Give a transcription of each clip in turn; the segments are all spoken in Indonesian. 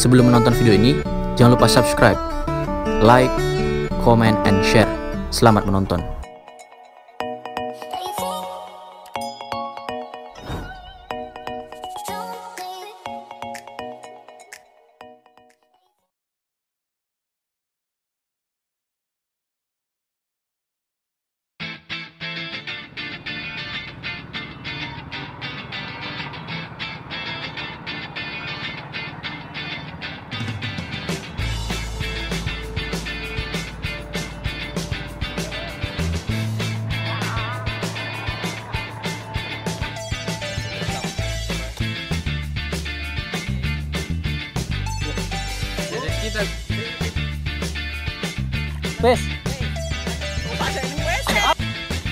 Sebelum menonton video ini, jangan lupa subscribe, like, comment, and share. Selamat menonton. Wes,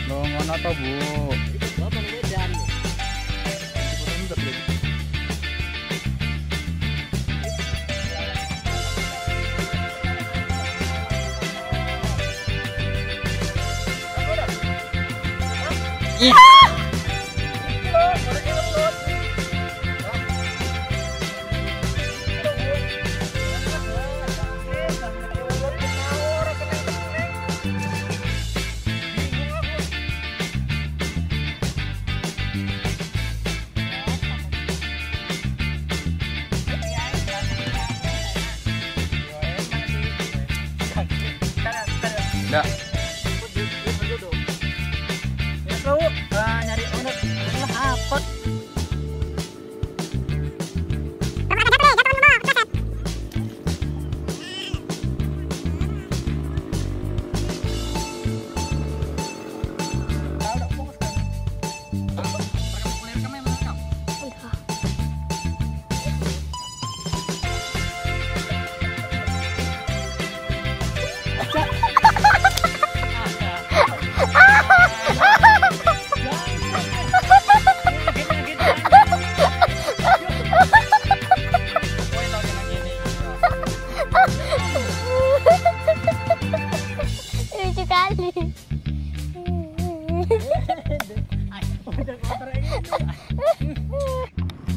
Lo ngono to, Bu? Enggak. ya eh, nyari owner lah apa?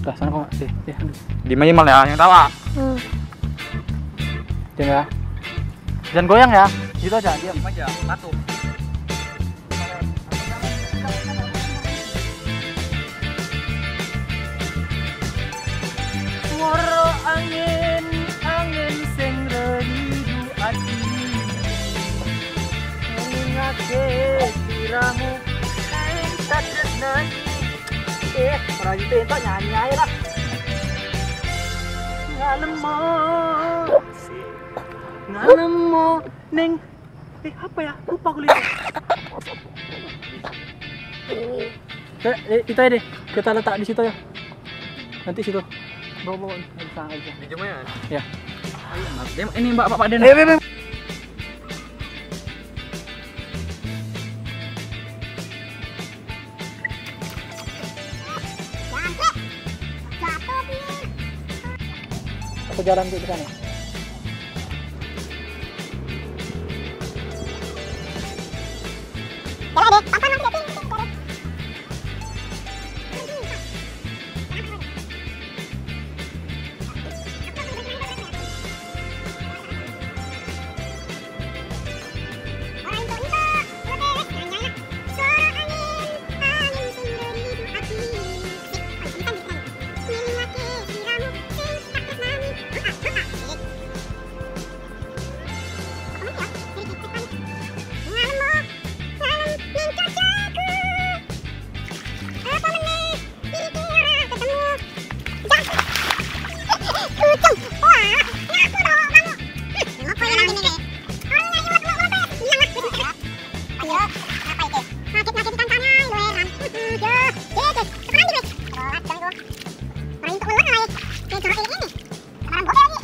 Dah sana kok. Deh, deh. aduh. Di minimal ya, yang tawa. Hmm. Diam ya. Jangan goyang ya. Gitu aja, diam. aja, satu. Eh, orang itu entok nyanyi aja lah Ngalemo Ngalemo Neng Eh, apa ya? Lupa aku lihat Eh, eh, itu aja deh Kita letak di situ ya Nanti situ Bawa, bawa, nggak bisa, nggak bisa ya? Ya. Ini Mbak Bapak Den. Eh, aku jalan dulu ke sana Kalau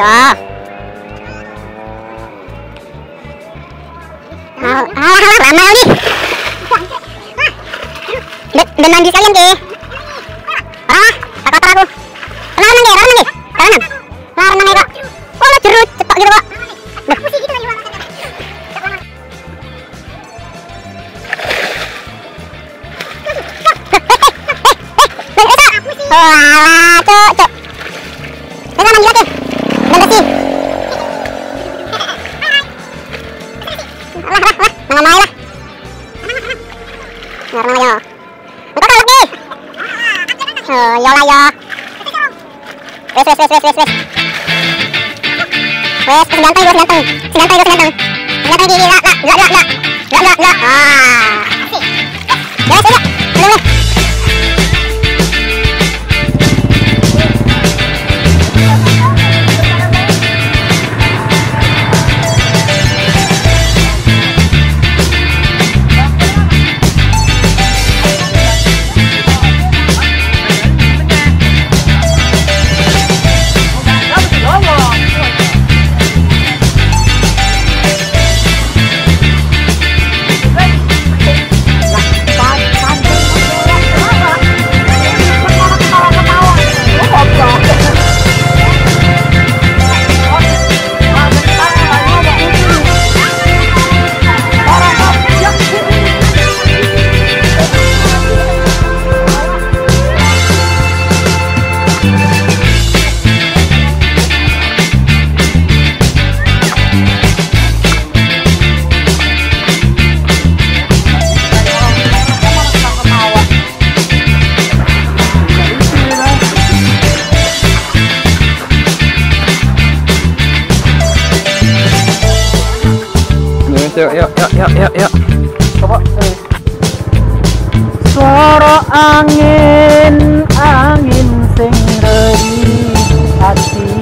Ya. Alah, alah, lama. Ben, ben mandi sekalian ke. Ah, tak kotor aku. Kenapa nang ke? Kenapa nang ke? Kanan. Lah nang kok. Oh, lo jerut cetok gitu kok. Oh, alah, cok, cok. Pegang mandi lagi. Mai lah. Nang yo. Engko kalek nih. Oh, yo lah yo. Wes, wes, wes, wes, wes, wes. Wes, seganteng, wes, ganteng. Seganteng, wes, ganteng. Seganteng di, lah, lah, lah, lah, lah. Lah, lah. Ah. Wes, udah. Udah, udah. Yuk, yuk, yuk, yuk, yuk, yuk, yuk. Suara angin, angin sing reri hati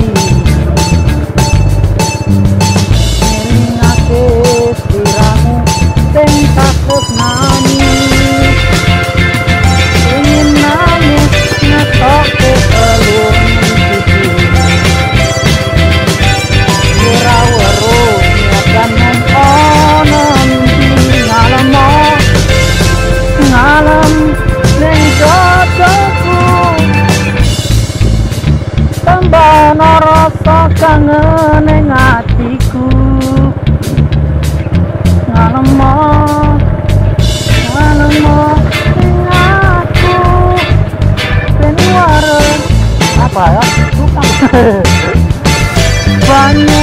kangen ning atiku. Ngalemo ngalemo ning aku apa ya? Lupa. Banyu